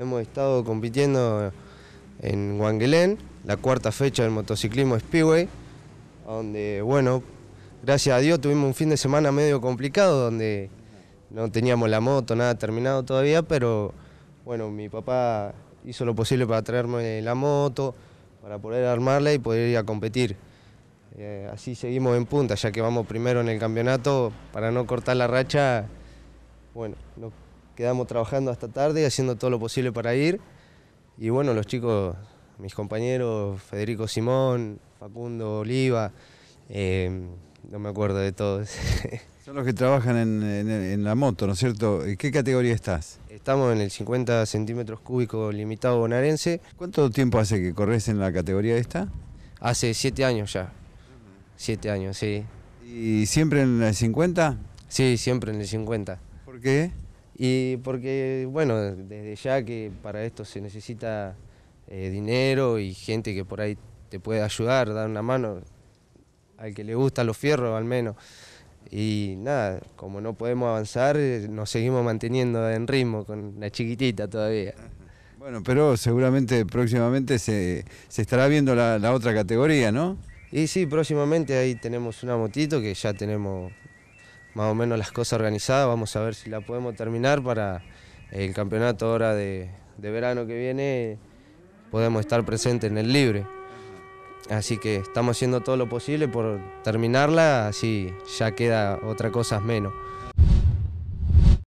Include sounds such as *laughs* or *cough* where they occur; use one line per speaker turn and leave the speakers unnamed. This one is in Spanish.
Hemos estado compitiendo en Wangelén, la cuarta fecha del motociclismo Speedway, donde, bueno, gracias a Dios tuvimos un fin de semana medio complicado, donde no teníamos la moto, nada terminado todavía, pero bueno, mi papá hizo lo posible para traerme la moto, para poder armarla y poder ir a competir. Eh, así seguimos en punta, ya que vamos primero en el campeonato, para no cortar la racha, bueno, nos quedamos trabajando hasta tarde, haciendo todo lo posible para ir. Y bueno, los chicos, mis compañeros, Federico Simón, Facundo Oliva, eh, no me acuerdo de todos. *laughs*
Son los que trabajan en, en, la moto, ¿no es cierto? ¿En qué categoría estás?
Estamos en el 50 centímetros cúbicos limitado bonaerense.
¿Cuánto tiempo hace que corres en la categoría esta?
Hace siete años ya. Siete años, sí.
¿Y siempre en el 50?
Sí, siempre en el 50.
¿Por qué?
Y porque, bueno, desde ya que para esto se necesita eh, dinero y gente que por ahí te puede ayudar, dar una mano, al que le gusta los fierros al menos. Y nada, como no podemos avanzar, eh, nos seguimos manteniendo en ritmo con la chiquitita todavía.
Bueno, pero seguramente próximamente se, estará viendo la, la otra categoría, ¿no?
Y sí, próximamente ahí tenemos una motito que ya tenemos más o menos las cosas organizadas. Vamos a ver si la podemos terminar para el campeonato ahora de, verano que viene. Podemos estar presentes en el libre. Así que estamos haciendo todo lo posible por terminarla, así ya queda otra cosa menos.